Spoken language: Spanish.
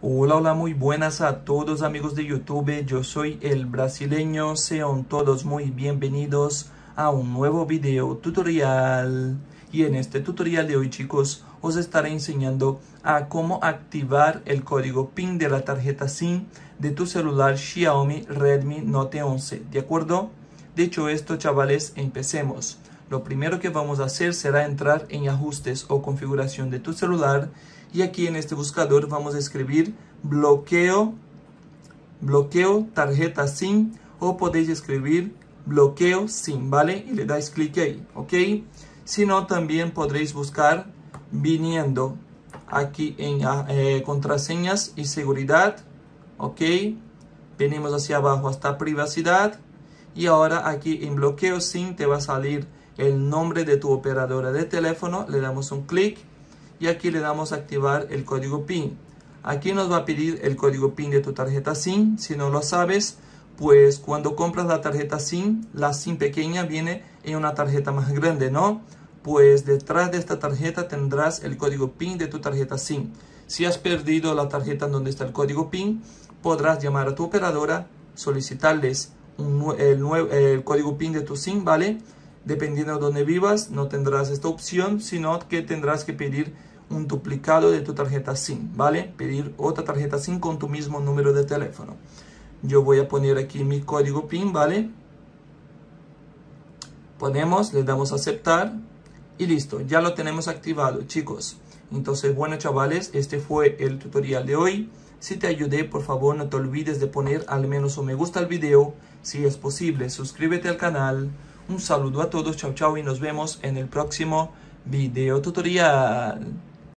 Hola, hola, muy buenas a todos amigos de YouTube, yo soy el brasileño, sean todos muy bienvenidos a un nuevo video tutorial. Y en este tutorial de hoy chicos, os estaré enseñando a cómo activar el código PIN de la tarjeta SIM de tu celular Xiaomi Redmi Note 11, ¿de acuerdo? Dicho esto chavales, empecemos. Lo primero que vamos a hacer será entrar en ajustes o configuración de tu celular y aquí en este buscador vamos a escribir bloqueo, bloqueo tarjeta SIM o podéis escribir bloqueo SIM, ¿vale? Y le dais clic ahí, ¿ok? Si no, también podréis buscar viniendo aquí en eh, contraseñas y seguridad, ¿ok? Venimos hacia abajo hasta privacidad y ahora aquí en bloqueo SIM te va a salir el nombre de tu operadora de teléfono, le damos un clic y aquí le damos activar el código PIN. Aquí nos va a pedir el código PIN de tu tarjeta SIM. Si no lo sabes, pues cuando compras la tarjeta SIM, la SIM pequeña viene en una tarjeta más grande, ¿no? Pues detrás de esta tarjeta tendrás el código PIN de tu tarjeta SIM. Si has perdido la tarjeta donde está el código PIN, podrás llamar a tu operadora, solicitarles el, el código PIN de tu SIM, ¿vale? Dependiendo de donde vivas, no tendrás esta opción, sino que tendrás que pedir un duplicado de tu tarjeta SIM, ¿vale? Pedir otra tarjeta SIM con tu mismo número de teléfono. Yo voy a poner aquí mi código PIN, ¿vale? Ponemos, le damos a aceptar y listo, ya lo tenemos activado, chicos. Entonces, bueno, chavales, este fue el tutorial de hoy. Si te ayudé, por favor, no te olvides de poner al menos un me gusta al video. Si es posible, suscríbete al canal. Un saludo a todos, chao chao y nos vemos en el próximo video tutorial.